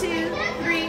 two, three.